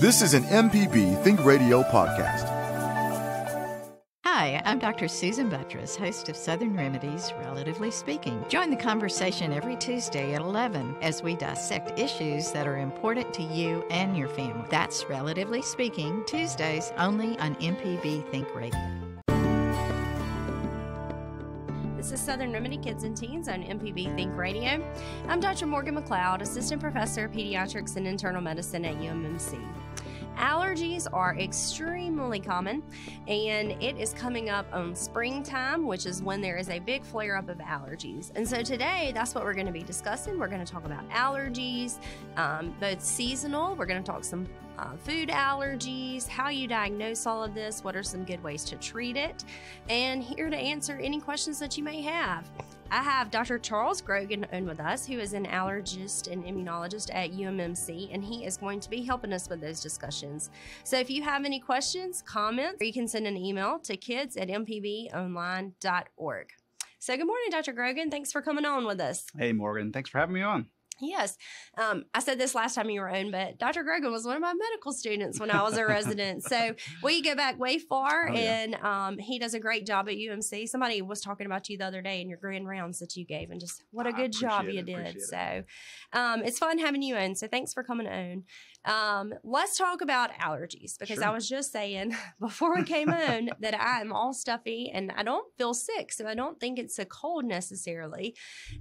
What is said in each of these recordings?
This is an MPB Think Radio podcast. Hi, I'm Dr. Susan Buttross, host of Southern Remedies, Relatively Speaking. Join the conversation every Tuesday at 11 as we dissect issues that are important to you and your family. That's Relatively Speaking, Tuesdays only on MPB Think Radio. This is Southern Remedy Kids and Teens on MPB Think Radio. I'm Dr. Morgan McLeod, Assistant Professor of Pediatrics and Internal Medicine at UMMC. Allergies are extremely common, and it is coming up on springtime, which is when there is a big flare up of allergies. And so today, that's what we're going to be discussing. We're going to talk about allergies, um, both seasonal, we're going to talk some uh, food allergies, how you diagnose all of this, what are some good ways to treat it, and here to answer any questions that you may have. I have Dr. Charles Grogan on with us, who is an allergist and immunologist at UMMC, and he is going to be helping us with those discussions. So if you have any questions, comments, you can send an email to kids at mpbonline.org. So good morning, Dr. Grogan. Thanks for coming on with us. Hey, Morgan. Thanks for having me on. Yes. Um, I said this last time you were on, but Dr. Grogan was one of my medical students when I was a resident. So we go back way far, Oh, yeah. and um, he does a great job at UMC. Somebody was talking about you the other day in your grand rounds that you gave, and just what a I good job you it, did. So um, it's fun having you on. So thanks for coming on. Um, let's talk about allergies because I was just saying before we came on that I am all stuffy and I don't feel sick. So I don't think it's a cold necessarily.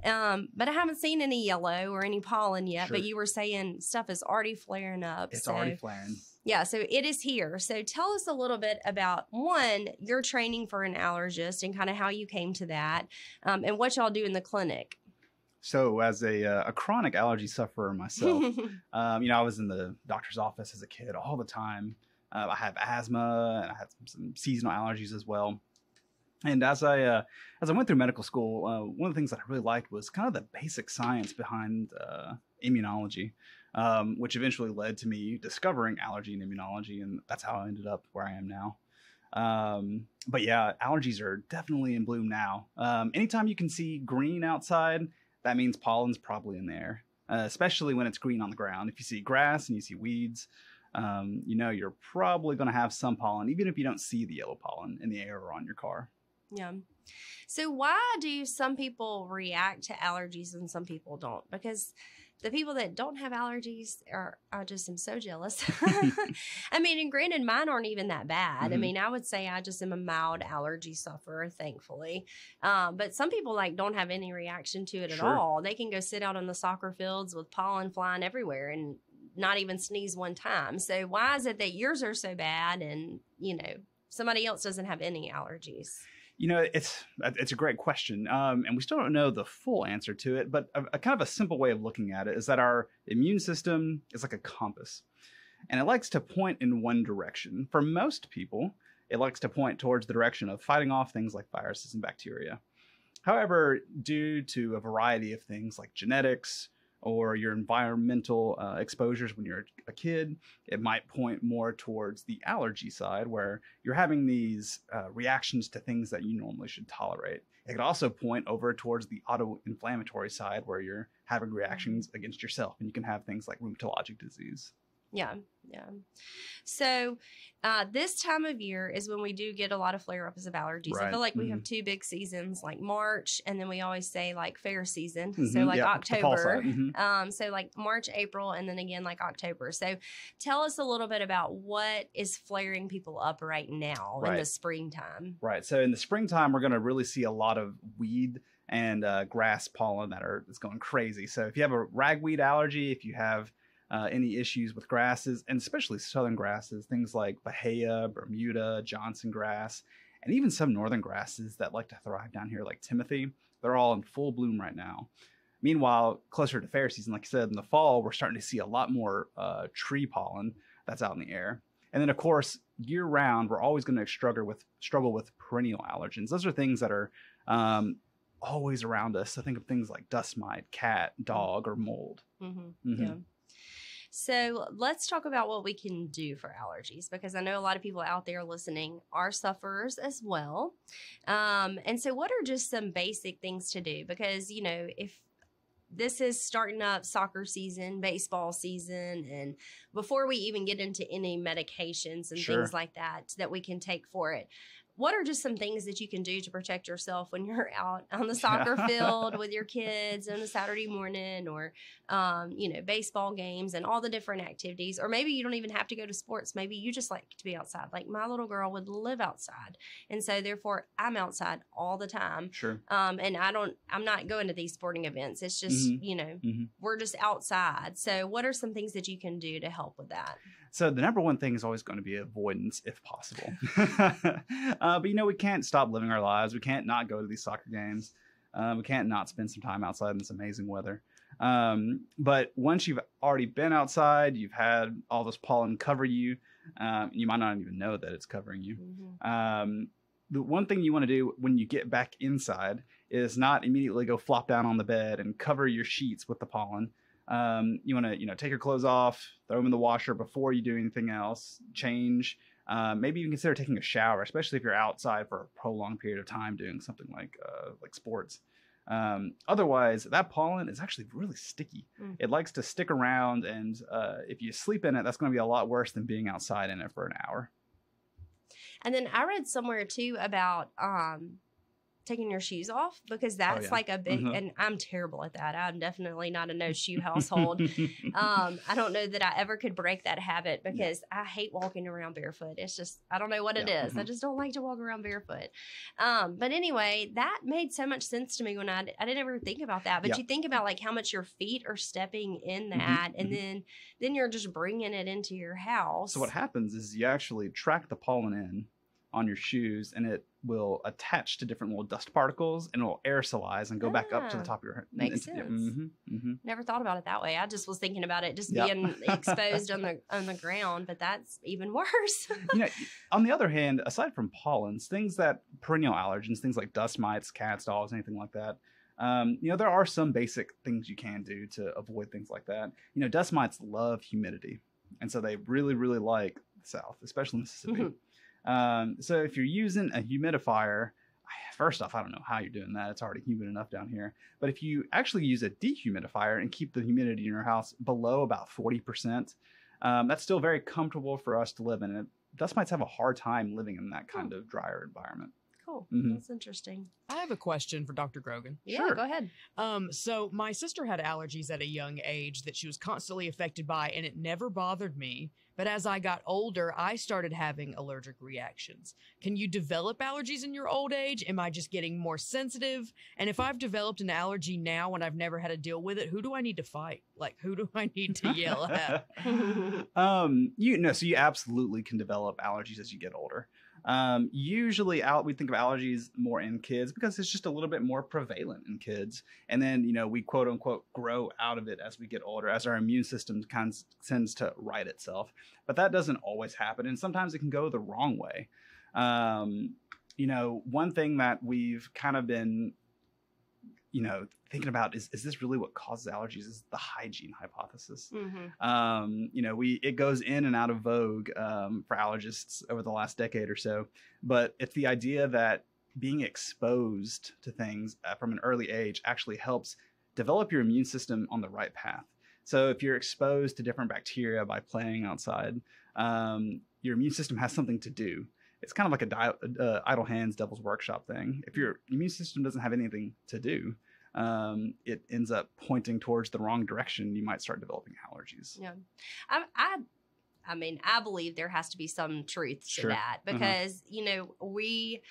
Um, but I haven't seen any yellow or any pollen yet. But you were saying stuff is already flaring up. It's so, already flaring. yeah, so it is here. So tell us a little bit about one, your training for an allergist and kind of how you came to that, um, and what y'all do in the clinic. So, as a, uh, a chronic allergy sufferer myself, um, you know, I was in the doctor's office as a kid all the time. Uh, I have asthma and I had some, some seasonal allergies as well. And as I uh, as I went through medical school, uh, one of the things that I really liked was kind of the basic science behind uh, immunology, um, which eventually led to me discovering allergy and immunology, and that's how I ended up where I am now. Um, but yeah, allergies are definitely in bloom now. Um, anytime you can see green outside, that means pollen's probably in there, uh, especially when it's green on the ground. If you see grass and you see weeds, um, you know you're probably going to have some pollen, even if you don't see the yellow pollen in the air or on your car. Yeah. So why do some people react to allergies and some people don't? Because the people that don't have allergies are I just am so jealous. I mean, and granted, mine aren't even that bad. I Mhm. mean, I would say I just am a mild allergy sufferer, thankfully. Um, but some people like don't have any reaction to it at all. They can go sit out on the soccer fields with pollen flying everywhere and not even sneeze one time. So why is it that yours are so bad and you know somebody else doesn't have any allergies? You know, it's it's a great question, um, and we still don't know the full answer to it. But a, a kind of a simple way of looking at it is that our immune system is like a compass, and it likes to point in one direction. For most people, it likes to point towards the direction of fighting off things like viruses and bacteria. However, due to a variety of things like genetics or your environmental uh, exposures when you're a kid, it might point more towards the allergy side where you're having these uh, reactions to things that you normally should tolerate. It could also point over towards the auto-inflammatory side where you're having reactions against yourself and you can have things like rheumatologic disease. Yeah, yeah. So uh, this time of year is when we do get a lot of flare ups of allergies. I feel like we have two big seasons, like March, and then we always say like fair season. So Mhm, like fall October. mhm. Um, so like March, April, and then again like October. So tell us a little bit about what is flaring people up right now in the springtime. Right. So in the springtime, we're going to really see a lot of weed and uh, grass pollen that are that's going crazy. So if you have a ragweed allergy, if you have uh, any issues with grasses, and especially southern grasses, things like Bahia, Bermuda, Johnson grass, and even some northern grasses that like to thrive down here, like Timothy, they're all in full bloom right now. Meanwhile, closer to fair season, like I said, in the fall, we're starting to see a lot more uh, tree pollen that's out in the air. And then, of course, year round, we're always going to struggle with struggle with perennial allergens. Those are things that are um, always around us. So think of things like dust mite, cat, dog, or mold. Mm-hmm. Mhm. Yeah. So let's talk about what we can do for allergies because I know a lot of people out there listening are sufferers as well. Um, and so, what are just some basic things to do? Because, you know, if this is starting up soccer season, baseball season, and before we even get into any medications and Sure. things like that that we can take for it, what are just some things that you can do to protect yourself when you're out on the soccer field with your kids on a Saturday morning or, um, you know, baseball games and all the different activities? Or maybe you don't even have to go to sports. Maybe you just like to be outside. Like my little girl would live outside. And so therefore I'm outside all the time. Sure. Um, and I don't, I'm not going to these sporting events. It's just, Mhm. you know, Mhm. we're just outside. So what are some things that you can do to help with that? So the number one thing is always going to be avoidance if possible. uh, but you know, we can't stop living our lives. We can't not go to these soccer games. Um, we can't not spend some time outside in this amazing weather. Um, but once you've already been outside, you've had all this pollen cover you. Um, you might not even know that it's covering you. Um, the one thing you want to do when you get back inside is not immediately go flop down on the bed and cover your sheets with the pollen. Um, you want to, you know, take your clothes off, throw them in the washer before you do anything else. Change. Uh, maybe even consider taking a shower, especially if you're outside for a prolonged period of time doing something like uh, like sports. Um, otherwise, that pollen is actually really sticky. Mm. It likes to stick around, and uh, if you sleep in it, that's going to be a lot worse than being outside in it for an hour. And then I read somewhere too about um taking your shoes off because that's Oh, yeah. like a big Mhm. and I'm terrible at that. I'm definitely not a no shoe household. um I don't know that I ever could break that habit because I hate walking around barefoot. It's just I don't know what it is. Yeah, is. I mhm. just don't like to walk around barefoot. Um but anyway, that made so much sense to me when I I didn't ever think about that. But Yeah. you think about like how much your feet are stepping in Mhm, that and mhm. then then you're just bringing it into your house. So what happens is you actually track the pollen in on your shoes, and it will attach to different little dust particles, and it will aerosolize and go back up to the Ah, top of your head. makes sense. mhm, mhm. Never thought about it that way. I just was thinking about it just Yep. being exposed on the on the ground, but that's even worse. you know, on the other hand, aside from pollens, things that perennial allergens, things like dust mites, cats, dogs, anything like that. Um, you know, there are some basic things you can do to avoid things like that. You know, dust mites love humidity, and so they really, really like the South, especially Mississippi. Um, so if you're using a humidifier, first off, I don't know how you're doing that. It's already humid enough down here. But if you actually use a dehumidifier and keep the humidity in your house below about 40%, um, that's still very comfortable for us to live in. And dust mites have a hard time living in that kind of drier environment. Cool. Mhm. That's interesting. I have a question for Dr. Grogan. Yeah, Sure. go ahead. Um, so my sister had allergies at a young age that she was constantly affected by, and it never bothered me. But as I got older, I started having allergic reactions. Can you develop allergies in your old age? Am I just getting more sensitive? And if I've developed an allergy now and I've never had to deal with it, who do I need to fight? Like, who do I need to yell at? um, you know, so you absolutely can develop allergies as you get older. Um, usually, out we think of allergies more in kids because it's just a little bit more prevalent in kids, and then you know we quote unquote grow out of it as we get older, as our immune system kind of tends to right itself. But that doesn't always happen, and sometimes it can go the wrong way. Um, you know, one thing that we've kind of been you know thinking about is is this really what causes allergies is the hygiene hypothesis Mhm. um, you know, we it goes in and out of vogue um, for allergists over the last decade or so. But it's the idea that being exposed to things uh, from an early age actually helps develop your immune system on the right path. So if you're exposed to different bacteria by playing outside, um, your immune system has something to do. It's kind of like a di- uh, idle hands devil's workshop thing. If your immune system doesn't have anything to do, um, it ends up pointing towards the wrong direction. You might start developing allergies. Yeah. I, I I mean, I believe there has to be some truth to Sure. that Mhm. because, you know, we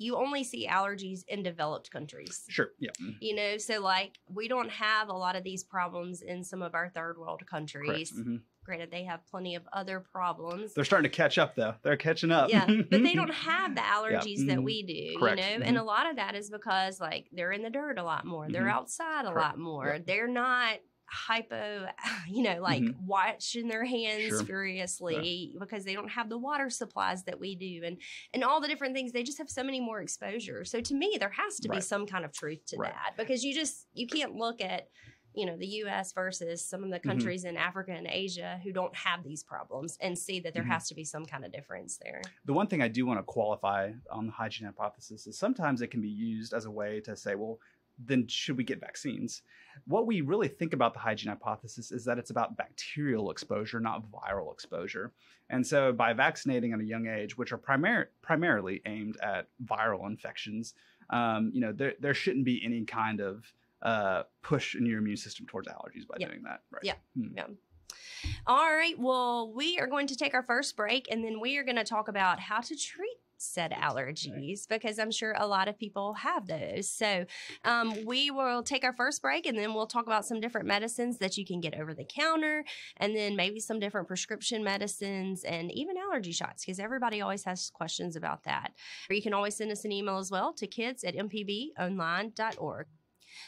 you only see allergies in developed countries. Sure. Yeah. mm, You know, so like we don't have a lot of these problems in some of our third world countries. Mhm. Granted, they have plenty of other problems. They're starting to catch up, though. They're catching up. yeah, but they don't have the allergies that mhm. we do, Correct, you know. mhm. And a lot of that is because like they're in the dirt a lot more, they're Mhm. outside a Correct, lot more, yeah. they're not hypo, you know, like Mhm. washing their hands Sure. furiously because they don't have the water supplies that we do, and and all the different things. They just have so many more exposure. So to me, there has to be some kind of truth to Right. that because you just you can't look at you know the US versus some of the Mhm. countries in Africa and Asia who don't have these problems and see that there Mhm. has to be some kind of difference there. The one thing I do want to qualify on the hygiene hypothesis is sometimes it can be used as a way to say, well, then should we get vaccines? What we really think about the hygiene hypothesis is that it's about bacterial exposure, not viral exposure. And so, by vaccinating at a young age, which are primar- primarily aimed at viral infections, um, you know, there, there shouldn't be any kind of uh, push in your immune system towards allergies by Yep. doing that. Right. Yep. Hmm. Yeah. All right. Well, we are going to take our first break and then we are going to talk about how to treat said allergies because I'm sure a lot of people have those. So, um, we will take our first break and then we'll talk about some different medicines that you can get over the counter and then maybe some different prescription medicines and even allergy shots because everybody always has questions about that. Or you can always send us an email as well to kids at mpbonline.org.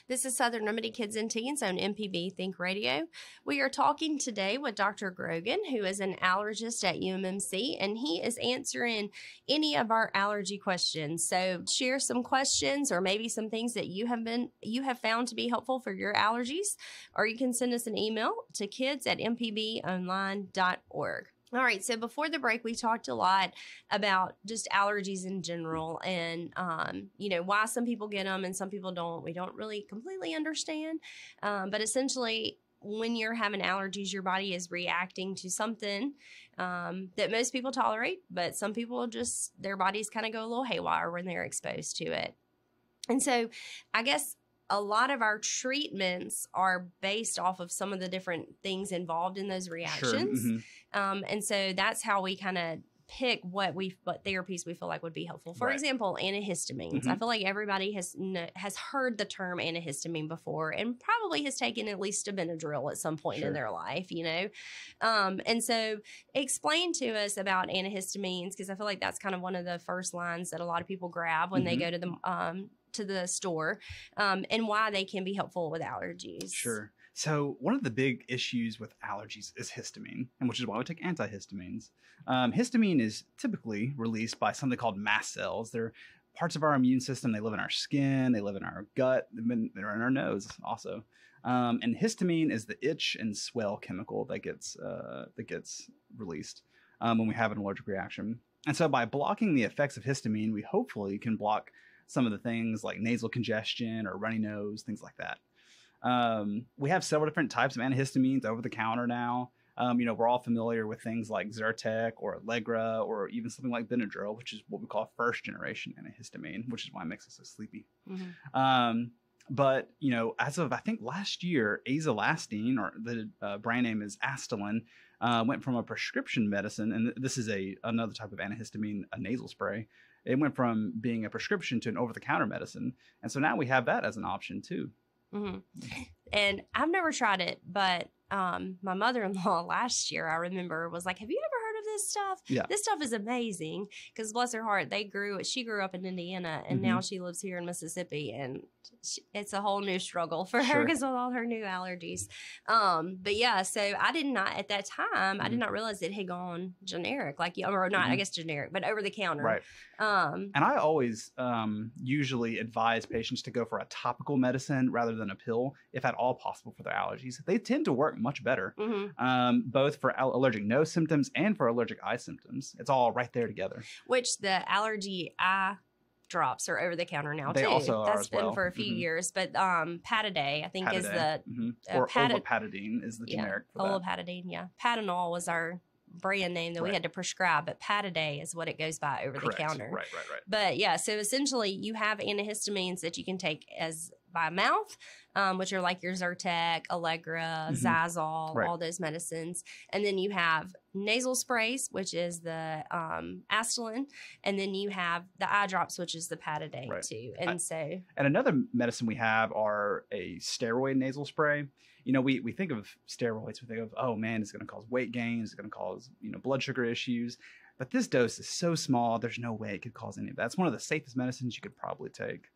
This is Southern Remedy Kids and Teens on MPB Think Radio. We are talking today with Dr. Grogan, who is an allergist at UMMC, and he is answering any of our allergy questions. So share some questions or maybe some things that you have been you have found to be helpful for your allergies, or you can send us an email to kids at mpbonline.org. All right, so before the break, we talked a lot about just allergies in general and, um, you know, why some people get them and some people don't. We don't really completely understand. Um, but essentially, when you're having allergies, your body is reacting to something um, that most people tolerate, but some people just, their bodies kind of go a little haywire when they're exposed to it. And so, I guess a lot of our treatments are based off of some of the different things involved in those Sure. reactions. mhm. Um, and so that's how we kind of pick what we what therapies we feel like would be helpful. For Right. example, antihistamines. I Mhm. feel like everybody has has heard the term antihistamine before and probably has taken at least a Benadryl at some point Sure. in their life, you know. Um, and so explain to us about antihistamines because I feel like that's kind of one of the first lines that a lot of people grab when they Mhm. go to the um, to the store um, and why they can be helpful with allergies. Sure. So one of the big issues with allergies is histamine, and which is why we take antihistamines. Um, histamine is typically released by something called mast cells. They're parts of our immune system. They live in our skin. They live in our gut. They're in our nose also. Um, and histamine is the itch and swell chemical that gets uh, that gets released um, when we have an allergic reaction. And so by blocking the effects of histamine, we hopefully can block some of the things like nasal congestion or runny nose, things like that. Um, we have several different types of antihistamines over the counter now. Um, you know, we're all familiar with things like Zyrtec or Allegra or even something like Benadryl, which is what we call first generation antihistamine, which is why it makes us so sleepy. Mhm. Um, but you know, as of I think last year, azelastine, or the uh, brand name is Astelin, uh, went from a prescription medicine, and th- this is a another type of antihistamine, a nasal spray. It went from being a prescription to an over-the-counter medicine, and so now we have that as an option too. hmm And I've never tried it, but um, my mother in law last year, I remember, was like, Have you ever this stuff? Yeah. This stuff is amazing. Because bless her heart, they grew, she grew up in Indiana and Mm-hmm. now she lives here in Mississippi. And she, it's a whole new struggle for her because of all her new allergies. Um, but yeah, so I did not, at that time, I did Mhm. not realize it had gone generic, like, you or not, I Mhm. guess generic, but over the counter. Right. Um, And I always um, usually advise patients to go for a topical medicine rather than a pill, if at all possible, for their allergies. They tend to work much better, mhm. um, both for al- allergic nose symptoms and for allergic eye symptoms. It's all right there together. which the allergy eye drops are over the counter now They too. also are That's as been well. for a few Mhm. years, but um, Pataday I think is the Pataday, mhm. uh, or Pata- olopatadine is the yeah generic for that. olopatadine. Yeah, Patanol was our brand name that we had to prescribe, but Pataday is what it goes by over Correct. the counter. Right, right, right. But yeah, so essentially you have antihistamines that you can take as by mouth, um, which are like your Zyrtec, Allegra, Mhm. Xyzal, Right. all those medicines. And then you have nasal sprays, which is the um, Astelin. And then you have the eye drops, which is the Pataday Right. too. And I- so, And another medicine we have are a steroid nasal spray. You know, we, we think of steroids, we think of, oh man, it's going to cause weight gain, it's going to cause, you know, blood sugar issues. But this dose is so small, there's no way it could cause any of that. It's one of the safest medicines you could probably take.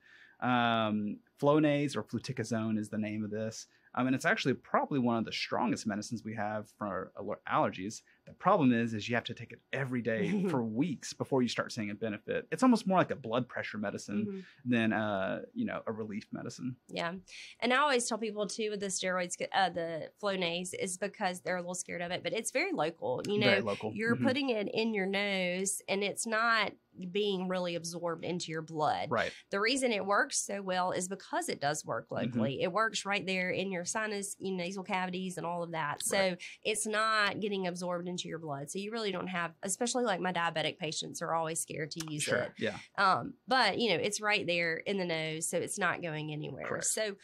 Um, Flonase or fluticasone is the name of this. Um, and it's actually probably one of the strongest medicines we have for allergies. The problem is, is you have to take it every day for weeks before you start seeing a benefit. It's almost more like a blood pressure medicine mhm, than uh you know a relief medicine yeah. And I always tell people too with the steroids, uh, the Flonase, is because they're a little scared of it, but it's very local. You know, very local you're Mhm. putting it in your nose and it's not being really absorbed into your blood. Right. The reason it works so well is because it does work Mm-hmm. locally. It works right there in your sinus, you know, nasal cavities, and all of that. So Right. it's not getting absorbed into your blood. So you really don't have, especially like my diabetic patients are always scared to use Sure. it. Yeah. Um, but you know, it's right there in the nose, so it's not going anywhere. Correct. So,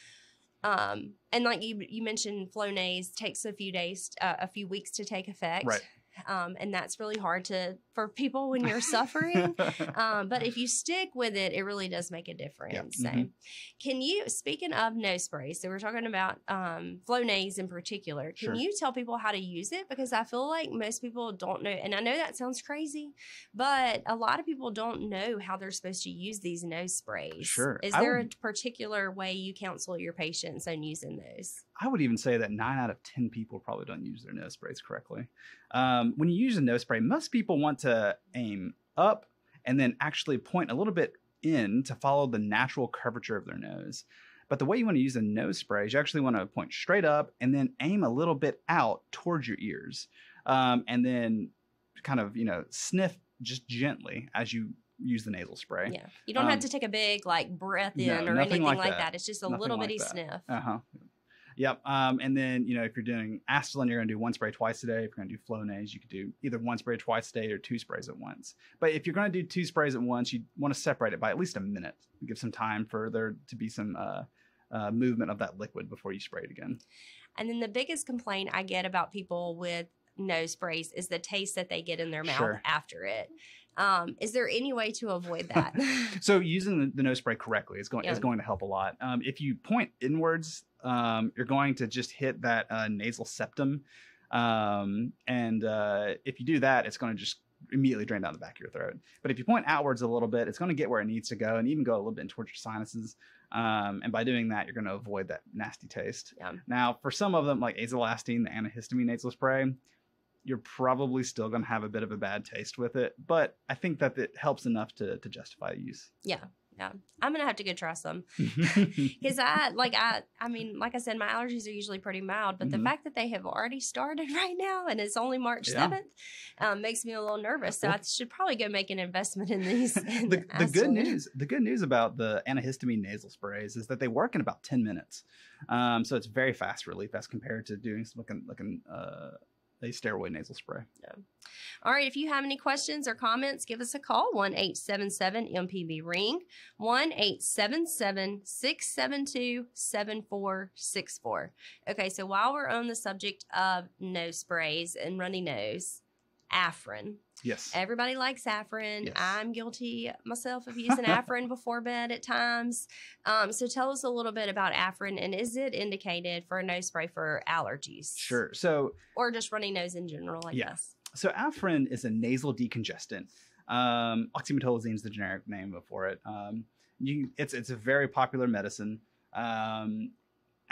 um, and like you you mentioned, Flonase takes a few days, uh, a few weeks to take effect. Right. Um, and that's really hard to for people when you're suffering. um, but if you stick with it, it really does make a difference. So, mhm. can you, speaking of nose spray, so we're talking about um, Flonase in particular, can Sure. you tell people how to use it? Because I feel like most people don't know, and I know that sounds crazy, but a lot of people don't know how they're supposed to use these nose sprays. Sure. Is I there would- a particular way you counsel your patients on using those? I would even say that nine out of 10 people probably don't use their nose sprays correctly. Um, when you use a nose spray, most people want to aim up and then actually point a little bit in to follow the natural curvature of their nose. But the way you want to use a nose spray is you actually want to point straight up and then aim a little bit out towards your ears. Um, and then kind of, you know, sniff just gently as you use the nasal spray. Yeah. You don't have Um, to take a big like breath in no, or anything like like, that. that. It's just a Nothing little like bitty that. sniff. Uh huh. Yep. Um, and then you know if you're doing Astelin, you're gonna do one spray twice a day. If you're gonna do Flonase, you could do either one spray twice a day or two sprays at once. But if you're gonna do two sprays at once, you want to separate it by at least a minute. Give some time for there to be some uh, uh, movement of that liquid before you spray it again. And then the biggest complaint I get about people with nose sprays is the taste that they get in their mouth Sure. after it. Um, is there any way to avoid that? So using the, the nose spray correctly is going Yeah. is going to help a lot. Um, if you point inwards, um, you're going to just hit that uh, nasal septum, um, and uh, if you do that, it's going to just immediately drain down the back of your throat. But if you point outwards a little bit, it's going to get where it needs to go, and even go a little bit towards your sinuses. Um, and by doing that, you're going to avoid that nasty taste. Yeah. Now, for some of them, like azelastine, the antihistamine nasal spray, you're probably still going to have a bit of a bad taste with it, but I think that it helps enough to, to justify use. yeah. Yeah. I'm gonna have to go try some. Because I like I I mean, like I said, my allergies are usually pretty mild, but the Mhm. fact that they have already started right now and it's only March Yeah. seventh um, makes me a little nervous. So I should probably go make an investment in these. in the, the good news the good news about the antihistamine nasal sprays is that they work in about 10 minutes um, so it's very fast relief as compared to doing some- like an, like an, uh, a steroid nasal spray Yeah. All right, if you have any questions or comments, give us a call 1 877 MPB Ring, 1 877 672 7464. Okay, so while we're on the subject of nose sprays and runny nose, Afrin. yes Everybody likes Afrin. Yes. I'm guilty myself of using Afrin before bed at times. Um, so tell us a little bit about Afrin and is it indicated for a nose spray for allergies? sure so Or just runny nose in general, I Yeah. guess. so Afrin is a nasal decongestant. Um, oxymetazoline is the generic name for it. Um, you, it's it's a very popular medicine. Um,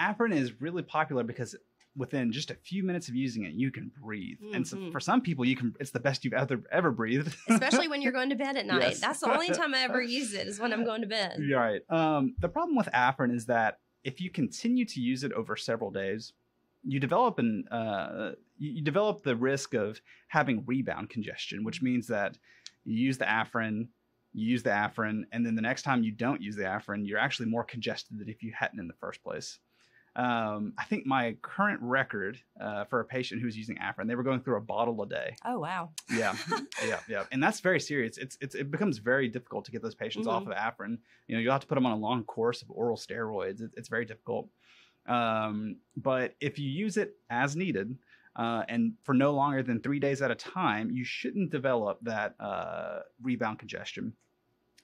Afrin is really popular because within just a few minutes of using it, you can breathe. And so Mhm. for some people, you can. It's the best you've ever ever breathed. especially when you're going to bed at night. Yes. That's the only time I ever use it is when I'm going to bed. You're right. Um, the problem with Afrin is that if you continue to use it over several days, you develop an uh, you, you develop the risk of having rebound congestion, which means that you use the Afrin, you use the Afrin, and then the next time you don't use the Afrin, you're actually more congested than if you hadn't in the first place. Um, I think my current record uh, for a patient who's using Afrin, they were going through a bottle a day. Oh wow. Yeah, yeah, yeah, and that's very serious. It's it's it becomes very difficult to get those patients off of Afrin. You know, you'll have to put them on a long course of oral steroids. It, it's very difficult. Um, but if you use it as needed uh, and for no longer than three days at a time, you shouldn't develop that uh, rebound congestion.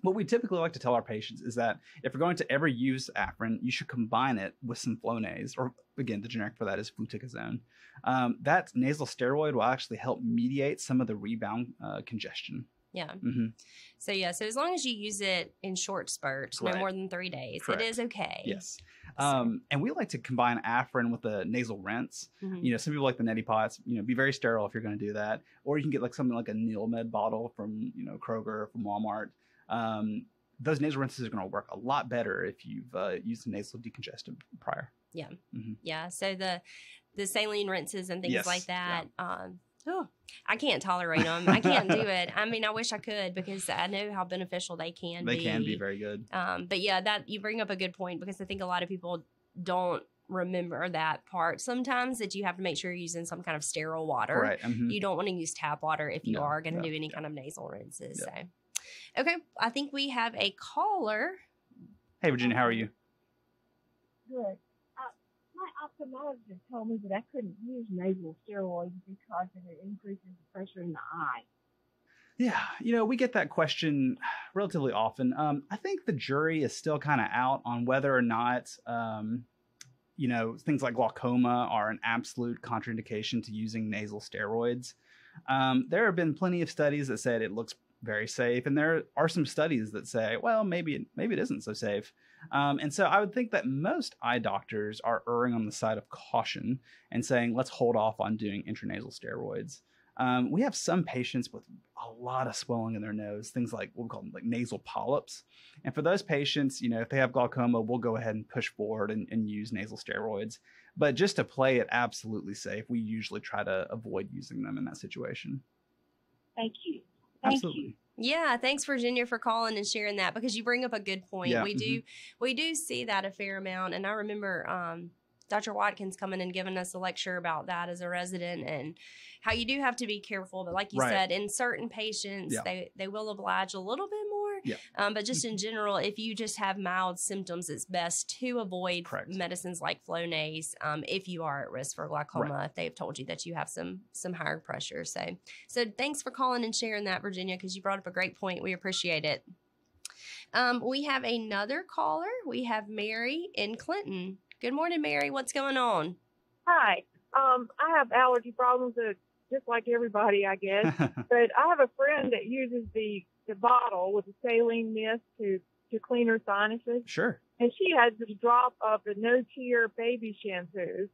What we typically like to tell our patients is that if you're going to ever use Afrin, you should combine it with some Flonase, or again, the generic for that is fluticasone. Um, that nasal steroid will actually help mediate some of the rebound uh, congestion. Yeah. hmm So yeah, so as long as you use it in short spurts, no more than three days, Correct. it is okay. Yes. Um, and we like to combine Afrin with a nasal rinse. Mhm. You know, some people like the neti pots. You know, be very sterile if you're going to do that. Or you can get like something like a Neilmed bottle from you know Kroger from Walmart. Um, those nasal rinses are going to work a lot better if you've uh, used a nasal decongestant prior. Yeah. Yeah. So the the saline rinses and things Yes, like that. Um, Oh, I can't tolerate them. I can't do it. I mean, I wish I could because I know how beneficial they can They be. They can be very good. Um, but yeah, that you bring up a good point because I think a lot of people don't remember that part. Sometimes that you have to make sure you're using some kind of sterile water. Right. mhm. You don't want to use tap water if you No, are going to no, do any yeah. kind of nasal rinses. Yeah. So, okay, I think we have a caller. Hey, Virginia, how are you? Good. Uh, my ophthalmologist told me that I couldn't use nasal steroids because it increases the pressure in the eye. Yeah, you know, we get that question relatively often. Um, I think the jury is still kind of out on whether or not, um, you know, things like glaucoma are an absolute contraindication to using nasal steroids. Um, there have been plenty of studies that said it looks very safe, and there are some studies that say, well, maybe it, maybe it isn't so safe. Um, and so I would think that most eye doctors are erring on the side of caution and saying, let's hold off on doing intranasal steroids. Um, we have some patients with a lot of swelling in their nose, things like what we call them like nasal polyps. And for those patients, you know, if they have glaucoma, we'll go ahead and push forward and, and use nasal steroids. But just to play it absolutely safe, we usually try to avoid using them in that situation. Thank you. Absolutely. Yeah, thanks Virginia for calling and sharing that because you bring up a good point. Yeah, we do we do see that a fair amount and I remember um Dr. Watkins coming and giving us a lecture about that as a resident and how you do have to be careful. But like you Right. said, in certain patients, Yeah. they, they will oblige a little bit. Yeah. Um, but just in general, if you just have mild symptoms, it's best to avoid Correct. medicines like Flonase um, if you are at risk for glaucoma. If they've told you that you have some some higher pressure, so so thanks for calling and sharing that, Virginia, because you brought up a great point. We appreciate it. Um, we have another caller. We have Mary in Clinton. Good morning, Mary. What's going on? Hi. Um, I have allergy problems, uh, just like everybody, I guess. but I have a friend that uses the the bottle with the saline mist to to clean her sinuses, sure. and she has this drop of the No Tear baby shampoo,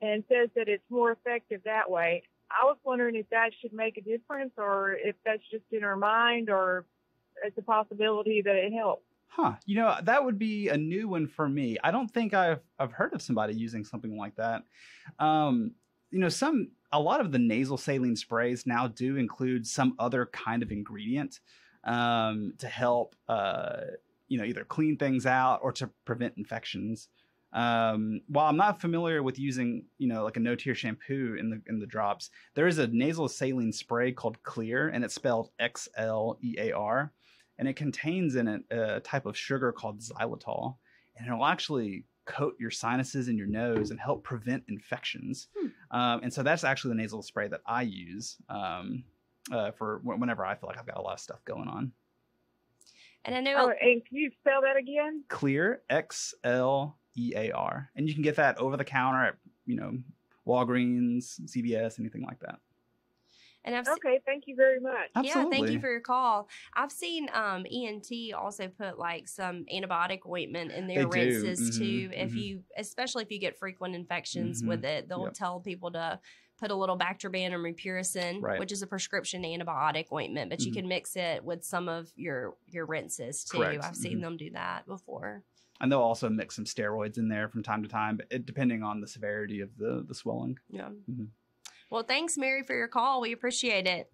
and says that it's more effective that way. I was wondering if that should make a difference, or if that's just in her mind, or it's a possibility that it helps. Huh. You know, that would be a new one for me. I don't think I've I've heard of somebody using something like that. Um, you know, some a lot of the nasal saline sprays now do include some other kind of ingredient um, to help uh, you know, either clean things out or to prevent infections. Um, while I'm not familiar with using, you know, like a no tear shampoo in the in the drops, there is a nasal saline spray called Xlear, and it's spelled X L E A R and it contains in it a type of sugar called xylitol, and it'll actually coat your sinuses and your nose and help prevent infections. Um, and so that's actually the nasal spray that I use um, uh, for wh- whenever I feel like I've got a lot of stuff going on. And I know Oh, and can you spell that again? Xlear, X L E A R, and you can get that over the counter at you know Walgreens, CVS, anything like that. and I've se- Okay, thank you very much. Yeah, thank you for your call. I've seen um, ENT also put like some antibiotic ointment in their They do. rinses too. Mhm, If you, especially if you get frequent infections Mhm, with it, they'll yep. tell people to put a little Bactroban or Mupirocin, Right. which is a prescription antibiotic ointment, but you Mhm. can mix it with some of your your rinses too. Correct. I've seen Mhm. them do that before. And they'll also mix some steroids in there from time to time, it, depending on the severity of the the swelling. Yeah. Mhm. Well, thanks, Mary, for your call. We appreciate it.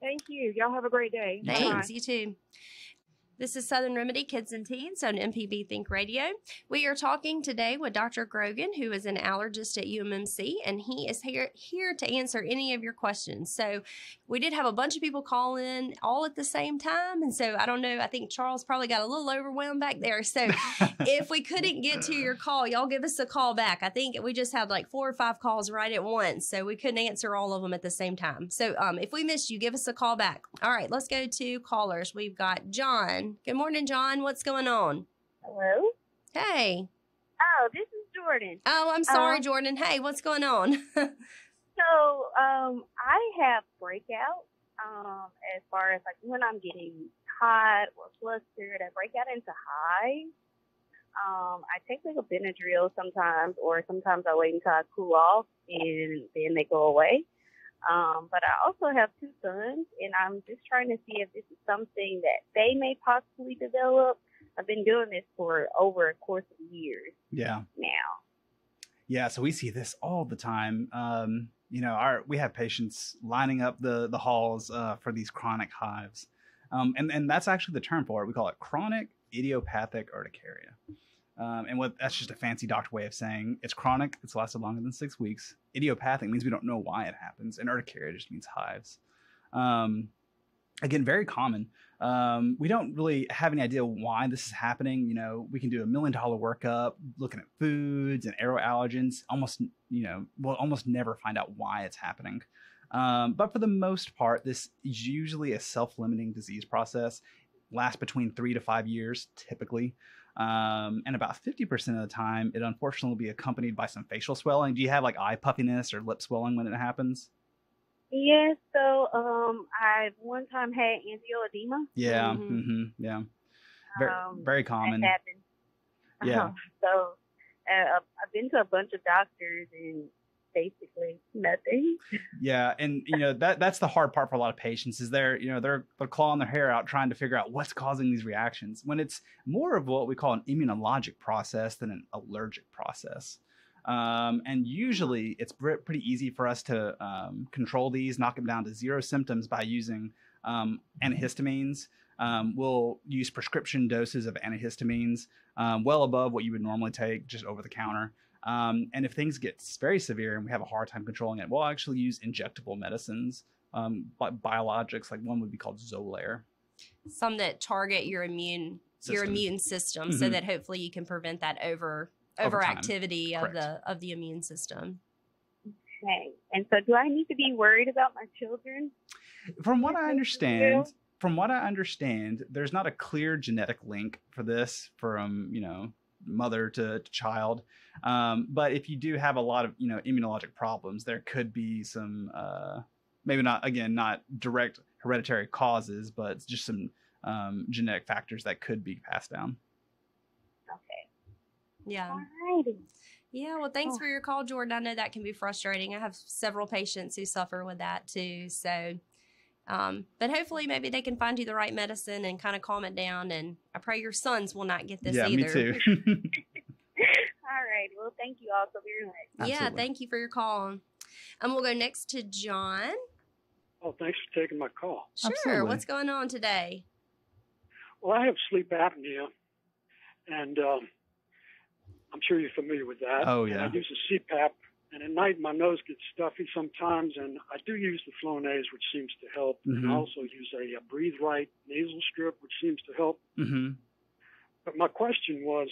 Thank you. Y'all have a great day. Bye. Thanks. You too. This is Southern Remedy Kids and Teens on MPB Think Radio. We are talking today with Dr. Grogan, who is an allergist at UMMC, and he is here here to answer any of your questions. So, we did have a bunch of people call in all at the same time, and so I don't know. I think Charles probably got a little overwhelmed back there. So, if we couldn't get to your call, y'all give us a call back. I think we just had like four or five calls right at once, so we couldn't answer all of them at the same time. So um, if we missed you, give us a call back. All right, let's go to callers. We've got John. Good morning, John. What's going on? Hello? Hey. Oh, this is Jordan. Oh, I'm sorry, Uh, Jordan. Hey, what's going on? So, um, I have breakouts, um, as far as like when I'm getting hot or flustered, I break out into hives. Um, I take like a Benadryl sometimes, or sometimes I wait until I cool off and then they go away. Um, but I also have two sons, and I'm just trying to see if this is something that they may possibly develop. I've been doing this for over a course of years Yeah. now. Yeah, so we see this all the time. Um, you know, our we have patients lining up the the halls uh, for these chronic hives, um, and and that's actually the term for it. We call it chronic idiopathic urticaria. Um, and what that's just a fancy doctor way of saying it's chronic. It's lasted longer than six weeks. Idiopathic means we don't know why it happens, and urticaria just means hives. Um, again, very common. Um, we don't really have any idea why this is happening. You know, we can do a million dollar workup looking at foods and aeroallergens. Almost, you know, we'll almost never find out why it's happening. Um, but for the most part, this is usually a self limiting disease process, lasts between three to five years typically. Um, and about 50% of the time, it unfortunately will be accompanied by some facial swelling. Do you have like eye puffiness or lip swelling when it happens? Yes, so um, I one time had angioedema. Yeah. Mhm. hmm yeah. Very, Um, very That common. happened. Yeah. so uh, I've been to a bunch of doctors and basically nothing. Yeah, and you know that that's the hard part for a lot of patients is they're you know they're they're clawing their hair out trying to figure out what's causing these reactions when it's more of what we call an immunologic process than an allergic process. Um, and usually it's pretty easy for us to um, control these, knock them down to zero symptoms by using um, antihistamines. Um, we'll use prescription doses of antihistamines, um, well above what you would normally take just over the counter. Um, and if things get very severe and we have a hard time controlling it, we'll actually use injectable medicines, um, bi- biologics. Like one would be called Xolair. Some that target your immune your System. immune system, so Mhm. that hopefully you can prevent that over Over overactivity of the of the immune system. Okay. And so do I need to be worried about my children? From what I understand, from what I understand, there's not a clear genetic link for this from you know mother to, to child. Um, but if you do have a lot of you know immunologic problems, there could be some uh, maybe not again not direct hereditary causes, but just some um, genetic factors that could be passed down. Okay. Yeah. Alrighty. Yeah, well, thanks Oh. for your call, Jordan. I know that can be frustrating. I have several patients who suffer with that too. So, um, but hopefully, maybe they can find you the right medicine and kind of calm it down. And I pray your sons will not get this yeah, either. me too. All right. Well, thank you all so very much. Yeah, Absolutely. thank you for your call. And we'll go next to John. Oh, thanks for taking my call. Sure. Absolutely. What's going on today? Well, I have sleep apnea, and um, I'm sure you're familiar with that. Oh, And yeah. I use a CPAP, and at night my nose gets stuffy sometimes, and I do use the Flonase, which seems to help. And Mhm. I also use a, a Breathe Right nasal strip, which seems to help. hmm But my question was,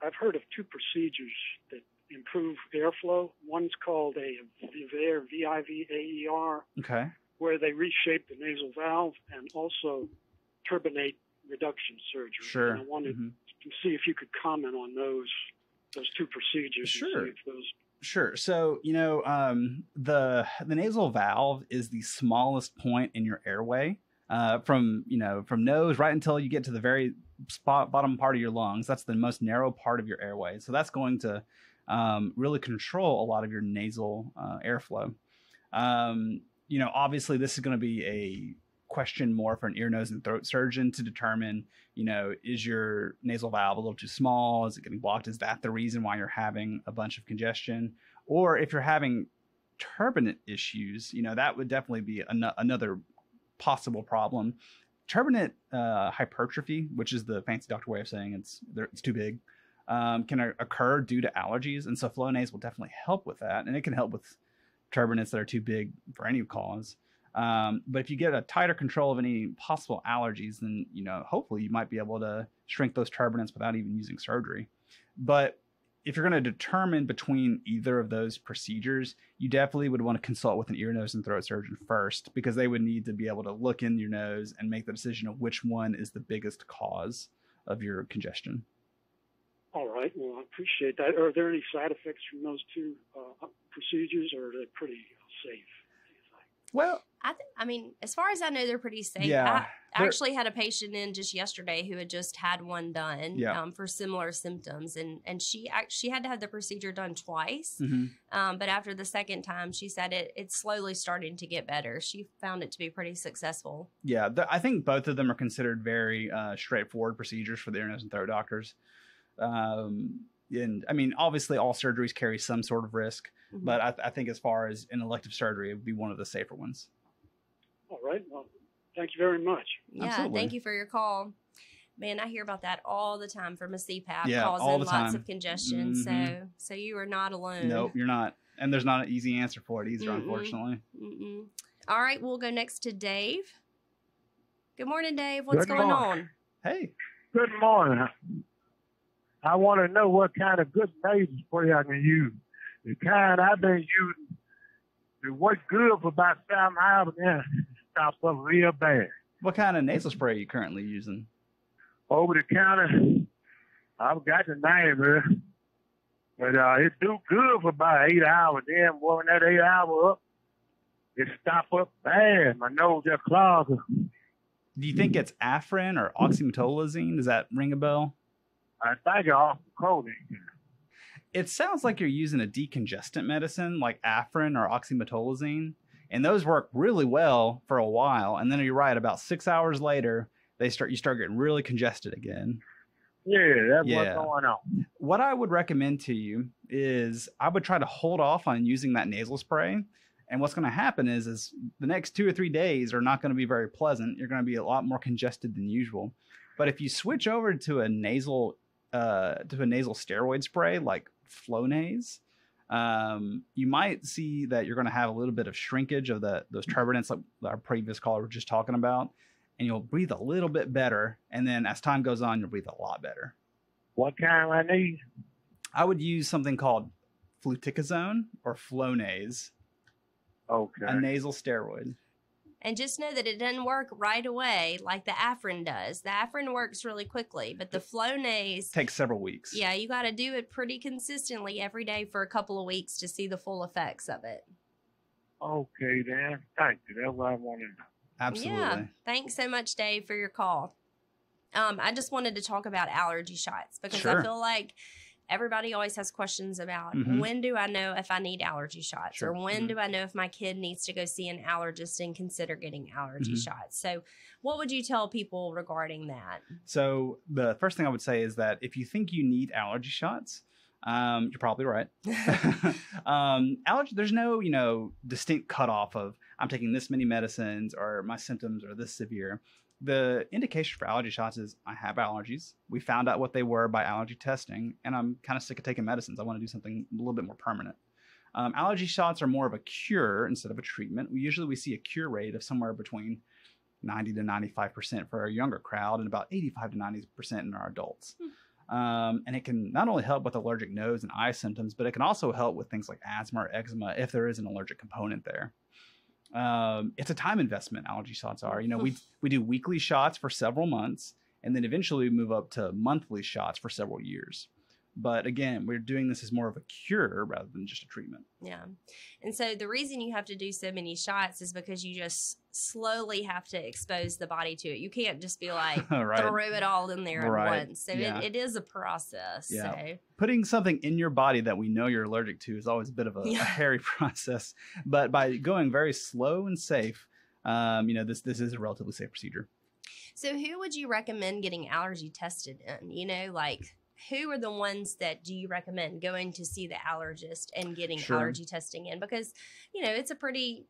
I've heard of two procedures that improve airflow. One's called a VivAer, V-I-V-A-E-R, Okay. where they reshape the nasal valve and also turbinate reduction surgery. Sure. And I wanted Mhm. to see if you could comment on those those two procedures. and Sure. if those Sure. So you know, um, the the nasal valve is the smallest point in your airway, uh, from you know from nose right until you get to the very spot bottom part of your lungs. That's the most narrow part of your airway. So that's going to um, really control a lot of your nasal uh, airflow. Um, you know, obviously, this is going to be a question more for an ear, nose, and throat surgeon to determine. You know, is your nasal valve a little too small? Is it getting blocked? Is that the reason why you're having a bunch of congestion? Or if you're having turbinate issues, you know, that would definitely be an- another possible problem. Turbinate uh, hypertrophy, which is the fancy doctor way of saying it's it's too big, um, can occur due to allergies, and so Flonase will definitely help with that, and it can help with turbinates that are too big for any cause. Um, but if you get a tighter control of any possible allergies, then you know hopefully you might be able to shrink those turbinates without even using surgery. But if you're going to determine between either of those procedures, you definitely would want to consult with an ear, nose, and throat surgeon first because they would need to be able to look in your nose and make the decision of which one is the biggest cause of your congestion. all right. Well, I appreciate that. Are there any side effects from those two uh, procedures, or are they pretty safe? do you think? Well, I, th- I mean, as far as I know, they're pretty safe. Yeah, I actually had a patient in just yesterday who had just had one done Yeah. um, for similar symptoms, and and she act- she had to have the procedure done twice. mhm. Um, but after the second time, she said it it's slowly starting to get better. She found it to be pretty successful. yeah, the, I think both of them are considered very uh, straightforward procedures for the ear, nose, and throat doctors. Um, and I mean, obviously, all surgeries carry some sort of risk, Mhm. but I, I think as far as an elective surgery, it would be one of the safer ones. All right. Well, thank you very much. Yeah, Absolutely. thank you for your call. Man, I hear about that all the time from a CPAP Yeah, causing all the lots time. of congestion. So, Mhm. so you are not alone. Nope, you're not. And there's not an easy answer for it either, Mm-mm. unfortunately. Mm-mm. All right, we'll go next to Dave. Good morning, Dave. What's Good going morning. on? Hey, Good morning. I want to know what kind of good nasal spray I can use. The kind I've been using, it worked good for about seven hours, but then it stops up real bad. what kind of nasal spray are you currently using? Over the counter, I've got the name here, but uh, it do good for about eight hours. Then when that eight hour up, it stop up bad. My nose just clogged. Do you think it's Afrin or oxymetazoline? Does that ring a bell? I think it's codeine. It sounds like you're using a decongestant medicine like Afrin or oxymetazoline, and those work really well for a while. And then you're right, about six hours later, they start you start getting really congested again. Yeah, that's Yeah. what's going on. What I would recommend to you is I would try to hold off on using that nasal spray. And what's going to happen is, is the next two or three days are not going to be very pleasant. You're going to be a lot more congested than usual. But if you switch over to a nasal, uh, to a nasal steroid spray like Flonase, um, you might see that you're going to have a little bit of shrinkage of the those turbinates like our previous caller was just talking about, and you'll breathe a little bit better. And then as time goes on, you'll breathe a lot better. What kind I need? I would use something called fluticasone or Flonase, Okay. a nasal steroid. And just know that it doesn't work right away like the Afrin does. The Afrin works really quickly, but the Flonase, Takes several weeks. yeah, you got to do it pretty consistently every day for a couple of weeks to see the full effects of it. Okay, then. Thank you. That's what I wanted. to know. Absolutely. Yeah. Thanks so much, Dave, for your call. Um, I just wanted to talk about allergy shots because Sure. I feel like everybody always has questions about Mhm. when do I know if I need allergy shots Sure. or when Mhm. do I know if my kid needs to go see an allergist and consider getting allergy Mhm. shots. So, what would you tell people regarding that? So the first thing I would say is that if you think you need allergy shots, um, you're probably right. um, allergy, there's no, you know, distinct cutoff of I'm taking this many medicines or my symptoms are this severe. The indication for allergy shots is I have allergies. We found out what they were by allergy testing, and I'm kind of sick of taking medicines. I want to do something a little bit more permanent. Um, allergy shots are more of a cure instead of a treatment. We usually we see a cure rate of somewhere between 90 to 95 percent for our younger crowd, and about 85 to 90 percent in our adults. Um, and it can not only help with allergic nose and eye symptoms, but it can also help with things like asthma or eczema if there is an allergic component there. Um, it's a time investment. Allergy shots are. You know, we we do weekly shots for several months, and then eventually we move up to monthly shots for several years. But again, we're doing this as more of a cure rather than just a treatment. Yeah. And so the reason you have to do so many shots is because you just slowly have to expose the body to it. You can't just be like, Right. throw it all in there Right. at once. So Yeah. it, it is a process. Yeah. So putting something in your body that we know you're allergic to is always a bit of a, a hairy process. But by going very slow and safe, um, you know, this this is a relatively safe procedure. So, who would you recommend getting allergy tested in? You know, like who are the ones that do you recommend going to see the allergist and getting Sure. allergy testing in? Because, you know, it's a pretty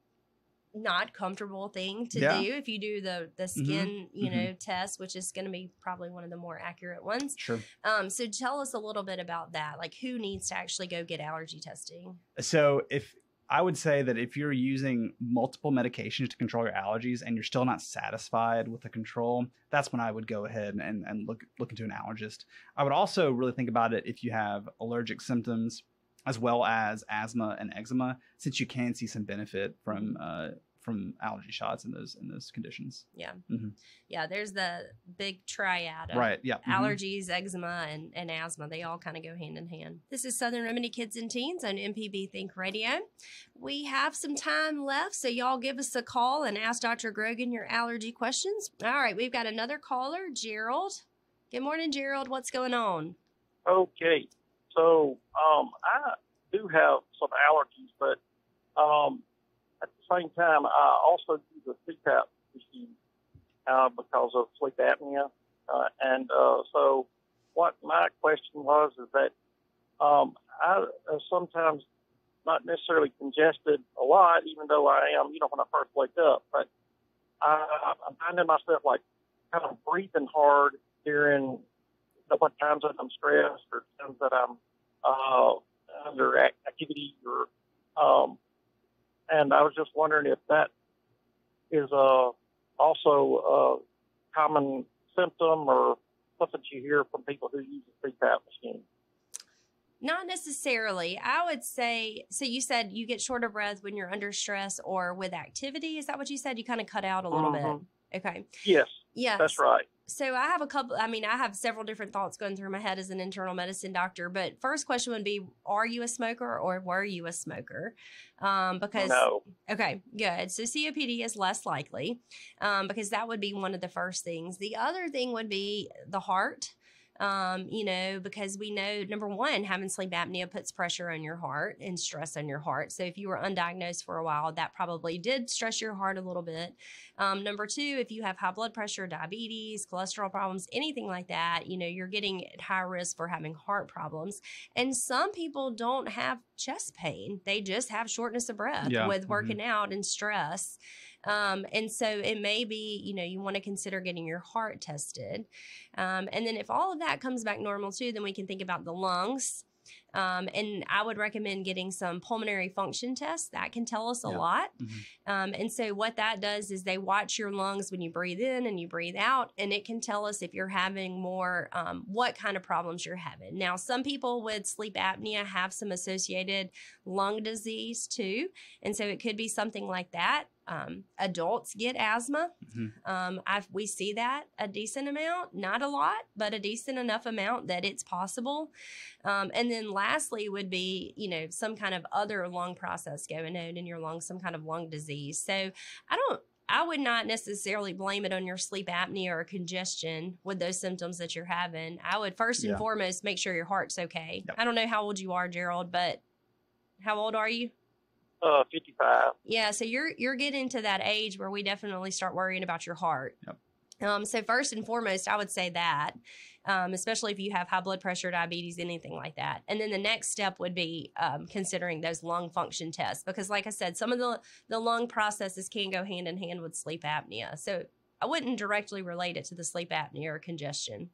not comfortable thing to Yeah. do if you do the the Mhm. skin you Mhm. know test which is going to be probably one of the more accurate ones Sure. um so tell us a little bit about that like who needs to actually go get allergy testing So if I would say that if you're using multiple medications to control your allergies and you're still not satisfied with the control, that's when I would go ahead and, and look look into an allergist. I would also really think about it if you have allergic symptoms as well as asthma and eczema, since you can see some benefit from uh, from allergy shots in those in those conditions. yeah Mhm. yeah there's the big triad of Right. Yeah. mhm. allergies, eczema, and, and asthma. They all kind of go hand in hand. This is Southern Remedy Kids and Teens on MPB Think Radio. We have some time left, so y'all give us a call and ask Dr. Grogan your allergy questions. All right, we've got another caller, Gerald. Good morning, Gerald. What's going on? Okay, so um, I do have some allergies, but um, at the same time, I also use a CPAP machine uh, because of sleep apnea. Uh, and uh, so, what my question was is that um, I uh, sometimes not necessarily congested a lot, even though I am, you know, when I first wake up. But I, I'm finding myself like kind of breathing hard during the what times that I'm stressed or times that I'm uh, under activity or um, and I was just wondering if that is uh, also a common symptom or something you hear from people who use the CPAP machine. Not necessarily. I would say so. You said you get short of breath when you're under stress or with activity. Is that what you said? You kind of cut out a little Mhm. bit. Okay. Yes, Yeah. that's right. So I have a couple. I mean, I have several different thoughts going through my head as an internal medicine doctor. But first question would be: Are you a smoker or were you a smoker? Um, because No. Okay, good. So COPD is less likely um, because that would be one of the first things. The other thing would be the heart. Um, you know, because we know number one, having sleep apnea puts pressure on your heart and stress on your heart. So if you were undiagnosed for a while, that probably did stress your heart a little bit. Um, number two, if you have high blood pressure, diabetes, cholesterol problems, anything like that, you know, you're getting at high risk for having heart problems. And some people don't have chest pain; they just have shortness of breath Yeah. with Mhm. working out and stress. Um, and so it may be, you know, you want to consider getting your heart tested. Um, and then if all of that comes back normal too, then we can think about the lungs. Um, and I would recommend getting some pulmonary function tests. That can tell us a Yeah. lot. Mhm. Um, and so what that does is they watch your lungs when you breathe in and you breathe out, and it can tell us if you're having more, um, what kind of problems you're having. Now, some people with sleep apnea have some associated lung disease too, and so it could be something like that. Um, adults get asthma. Mhm. Um, I've, we see that a decent amount, not a lot, but a decent enough amount that it's possible. Um, and then lastly would be, you know, some kind of other lung process going on in your lungs, some kind of lung disease. So I don't, I would not necessarily blame it on your sleep apnea or congestion with those symptoms that you're having. I would first and Yeah. foremost make sure your heart's okay. Yep. I don't know how old you are, Gerald, but how old are you? Uh, 55. Yeah, so you're you're getting to that age where we definitely start worrying about your heart. Yep. Um, so first and foremost, I would say that, um, especially if you have high blood pressure, diabetes, anything like that. And then the next step would be um, considering those lung function tests because, like I said, some of the the lung processes can go hand in hand with sleep apnea. So I wouldn't directly relate it to the sleep apnea or congestion.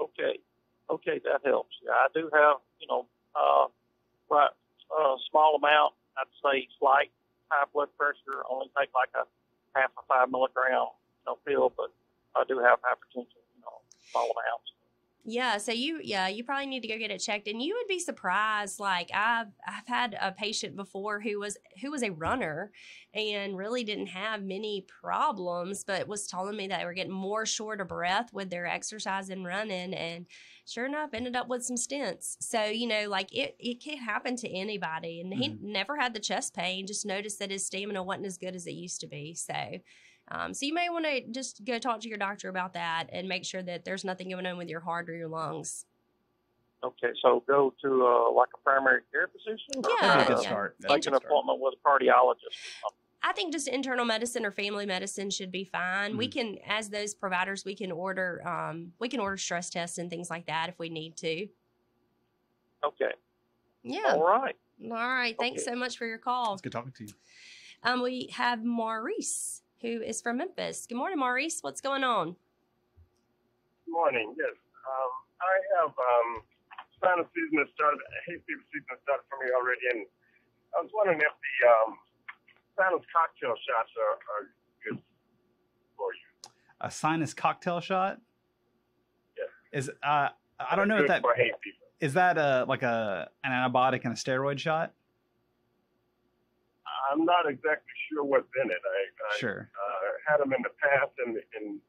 Okay. Okay, that helps. Yeah, I do have, you know, uh, right, a small amount. I'd say slight high blood pressure. Only take like a half a five milligram, know, pill, but I do have hypertension, you know, small amounts. Yeah, so you yeah, you probably need to go get it checked and you would be surprised like I've I've had a patient before who was who was a runner and really didn't have many problems but was telling me that they were getting more short of breath with their exercise and running and sure enough ended up with some stents. So, you know, like it it can happen to anybody and he never had the chest pain, just noticed that his stamina wasn't as good as it used to be. So, um, so you may want to just go talk to your doctor about that and make sure that there's nothing going on with your heart or your lungs. Okay, so go to uh, like a primary care physician. or Yeah, That's a good uh, yeah. start. Make an appointment with a cardiologist. Or something. I think just internal medicine or family medicine should be fine. We can, as those providers, we can order, um, we can order stress tests and things like that if we need to. Okay. Yeah. All right. All right. Thanks Okay. so much for your call. It's good talking to you. Um, we have Maurice, who is from Memphis. Good morning, Maurice. What's going on? Good Morning. Yes. Um, I have um, sinus season has started. Hay fever season has started for me already, and I was wondering if the um, sinus cocktail shots are, are good for you. A sinus cocktail shot. Yeah. Is uh, I don't know if that for is that a like a an antibiotic and a steroid shot. I'm not exactly sure what's in it. I, I Sure. uh, had them in the past, and and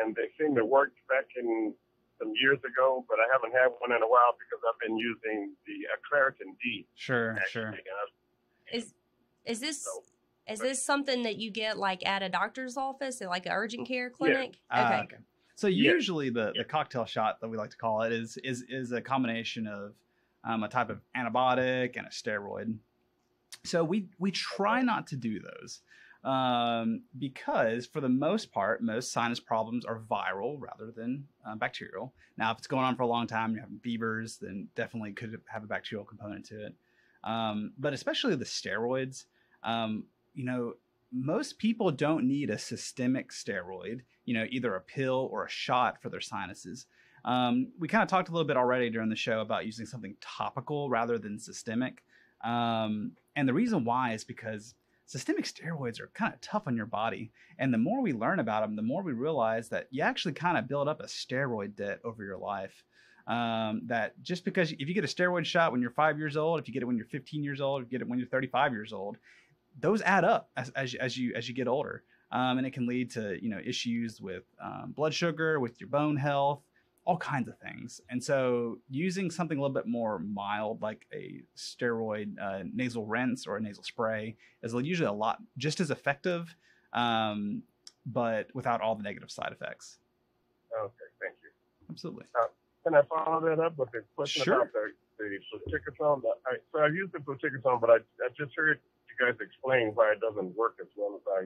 and they seem to work back in some years ago, but I haven't had one in a while because I've been using the uh, Claritin D. Sure. Sure. actually, and Is is this is this something that you get like at a doctor's office, at like an urgent care clinic? Ah, okay. So Yes. usually the, the cocktail shot that we like to call it is is is a combination of um, a type of antibiotic and a steroid. So we we try not to do those. um, because for the most part, most sinus problems are viral rather than uh, bacterial. Now, if it's going on for a long time, you're having fevers, then definitely could have a bacterial component to it. Um, but especially the steroids, um, you know, most people don't need a systemic steroid, you know, either a pill or a shot for their sinuses. Um, we kind of talked a little bit already during the show about using something topical rather than systemic. Um, and the reason why is because systemic steroids are kind of tough on your body. And the more we learn about them, the more we realize that you actually kind of build up a steroid debt over your life. Um, that just because if you get a steroid shot when you're five years old, if you get it when you're 15 years old, if you get it when you're 35 years old, those add up as, as, as you as you get older, um, and it can lead to you know issues with um, blood sugar, with your bone health, all kinds of things. And so, using something a little bit more mild, like a steroid uh, nasal rinse or a nasal spray, is usually a lot just as effective, um, but without all the negative side effects. Okay, thank you. Absolutely. Uh, can I follow that up with a question Sure. about the, the fluticasone? The- I, so I've used the fluticasone, but I, I just heard guys explain why it doesn't work as well as I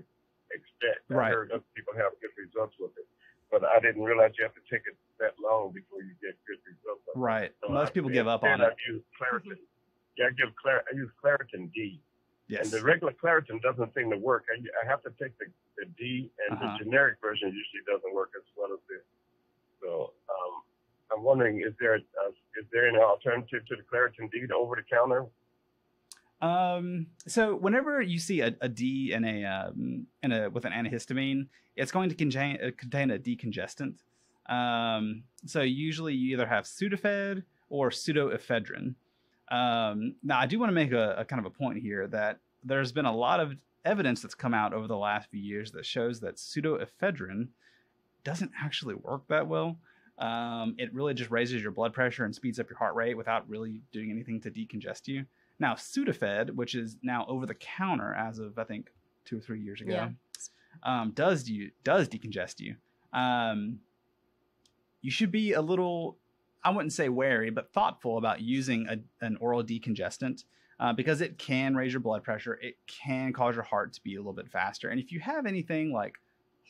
expect. I heard other people have good results with it, but I didn't realize you have to take it that long before you get good results. Right. So Most I- people give up on it. I've used Claritin. Yeah, I give Clar- I use Claritin D. Yes. And the regular Claritin doesn't seem to work. I, I have to take the, the D, and Uh-huh. the generic version usually doesn't work as well as this. So um, I'm wondering, is there a, is there any alternative to the Claritin D, the over the counter? Um, so whenever you see a, a D in a um, in a with an antihistamine, it's going to contain uh, contain a decongestant. Um, so usually you either have Sudafed or pseudoephedrine. Um, now I do want to make a, a kind of a point here that there's been a lot of evidence that's come out over the last few years that shows that pseudoephedrine doesn't actually work that well. Um, it really just raises your blood pressure and speeds up your heart rate without really doing anything to decongest you. Now, Sudafed, which is now over the counter as of I think two or three years ago, Yeah. um, does you does decongest you. Um, you should be a little, I wouldn't say wary, but thoughtful about using a, an oral decongestant uh, because it can raise your blood pressure. It can cause your heart to beat a little bit faster. And if you have anything like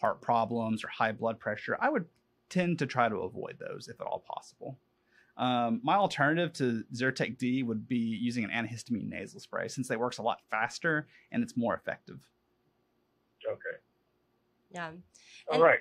heart problems or high blood pressure, I would tend to try to avoid those if at all possible. Um, my alternative to Zyrtec D would be using an antihistamine nasal spray since it works a lot faster and it's more effective. Okay. Yeah. All And- right.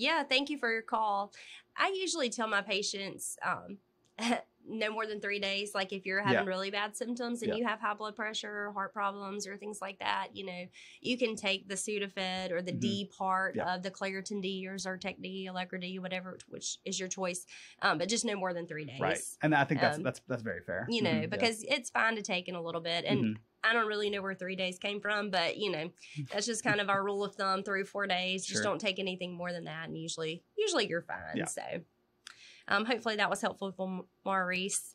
Yeah, thank you for your call. I usually tell my patients um, no more than three days. Like if you're having Yeah. really bad symptoms and Yeah. you have high blood pressure, heart problems, or things like that, you know, you can take the Sudafed or the D part Yeah. of the Claritin D or Zyrtec D, Allegra D, whatever, which is your choice. Um, but just no more than three days. Right. And I think that's Um, that's that's very fair. you know, Mhm, yeah. because it's fine to take in a little bit. And Mhm. I don't really know where three days came from, but you know, that's just kind of our rule of thumb: three or four days. Just don't take anything more than that, and usually, usually you're fine. Yeah. So, um, hopefully that was helpful for Maurice.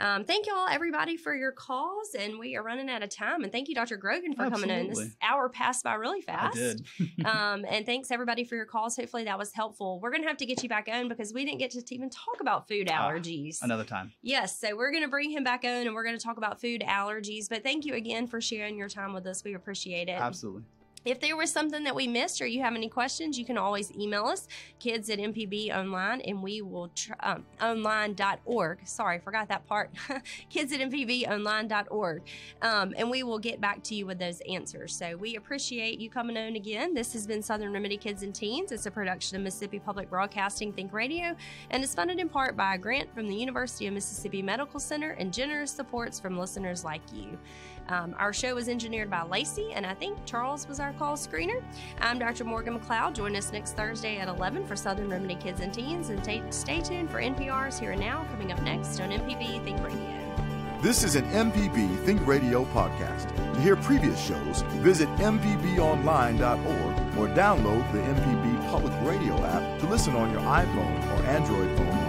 Um, thank you all, everybody, for your calls, and we are running out of time. And thank you, Dr. Grogan, for coming in. This Absolutely. hour passed by really I fast. did. um, and thanks everybody for your calls. Hopefully that was helpful. We're gonna have to get you back on because we didn't get to even talk about food Ah, allergies. Another time. Yes, so we're going to bring him back on and we're going to talk about food allergies. But thank you again for sharing your time with us. We appreciate it. Absolutely. If there was something that we missed or you have any questions, you can always email us, kids at MPB online, and we will, tr- um, online.org. Sorry, forgot that part. kids at MPBonline.org. Um, and we will get back to you with those answers. So we appreciate you coming on again. This has been Southern Remedy Kids and Teens. It's a production of Mississippi Public Broadcasting Think Radio and is funded in part by a grant from the University of Mississippi Medical Center and generous supports from listeners like you. Um, our show was engineered by Lacey, and I think Charles was our call screener. I'm Dr. Morgan McLeod. Join us next Thursday at 11 for Southern Remedy Kids and Teens, and ta- stay tuned for NPR's Here and Now coming up next on MPB Think Radio. This is an MPB Think Radio podcast. To hear previous shows, visit MPBOnline.org or download the MPB Public Radio app to listen on your iPhone or Android phone